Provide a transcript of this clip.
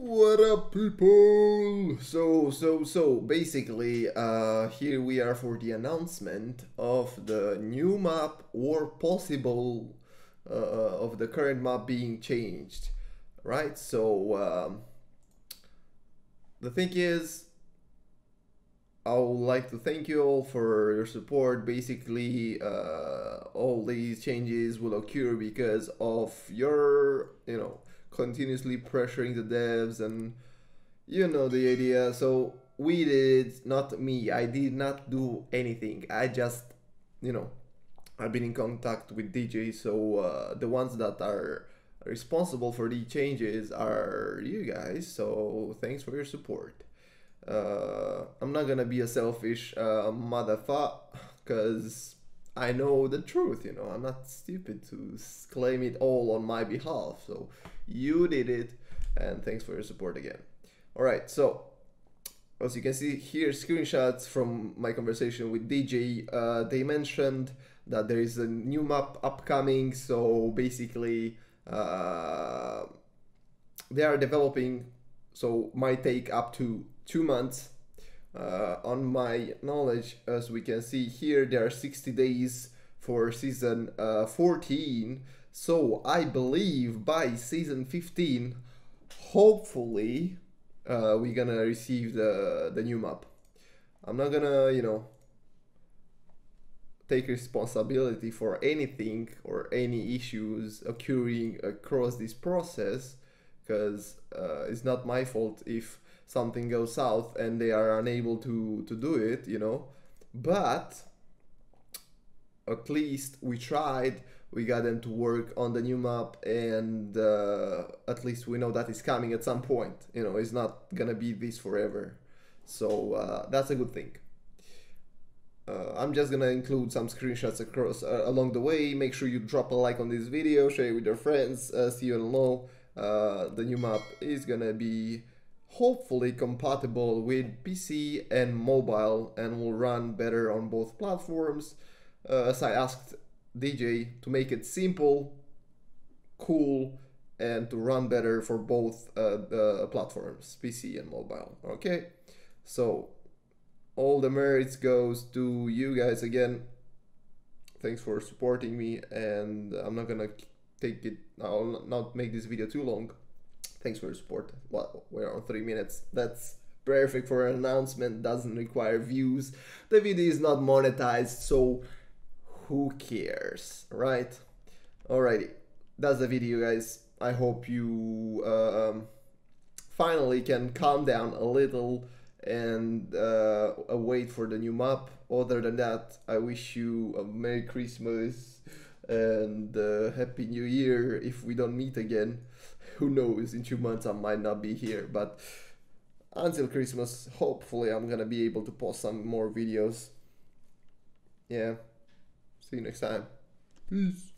What up, people? So, so, so, basically, uh, here we are for the announcement of the new map or possible uh, of the current map being changed, right? So, um, the thing is, I would like to thank you all for your support. Basically, uh, all these changes will occur because of your, you know, continuously pressuring the devs and you know the idea. So we did, not me. I did not do anything. I just, you know, I've been in contact with DJ. So uh, the ones that are responsible for the changes are you guys. So thanks for your support. Uh, I'm not gonna be a selfish uh, motherfucker because I know the truth, you know. I'm not stupid to claim it all on my behalf. So you did it, and thanks for your support again. All right, so as you can see here, screenshots from my conversation with DJ. Uh, they mentioned that there is a new map upcoming. So basically, uh, they are developing. So might take up to two months. Uh, on my knowledge, as we can see here, there are 60 days for season uh, 14. So I believe by season 15, hopefully, uh, we're gonna receive the, the new map. I'm not gonna, you know, take responsibility for anything or any issues occurring across this process because uh, it's not my fault if something goes south and they are unable to to do it you know but at least we tried we got them to work on the new map and uh, at least we know that it's coming at some point you know it's not gonna be this forever so uh, that's a good thing uh, I'm just gonna include some screenshots across uh, along the way. Make sure you drop a like on this video, share it with your friends, uh, so you know uh, the new map is gonna be hopefully compatible with PC and mobile and will run better on both platforms. Uh, as I asked DJ to make it simple, cool, and to run better for both uh, platforms, PC and mobile. Okay, so all the merits goes to you guys again. Thanks for supporting me, and I'm not gonna take it. I'll not make this video too long. Thanks for your support. Well, we're on three minutes. That's perfect for an announcement. Doesn't require views. The video is not monetized, so who cares, right? Alrighty, that's the video, guys. I hope you uh, um, finally can calm down a little and uh, wait for the new map. Other than that, I wish you a Merry Christmas and uh, Happy New Year if we don't meet again. Who knows, in two months I might not be here, but until Christmas, hopefully I'm gonna be able to post some more videos. Yeah, see you next time. Peace.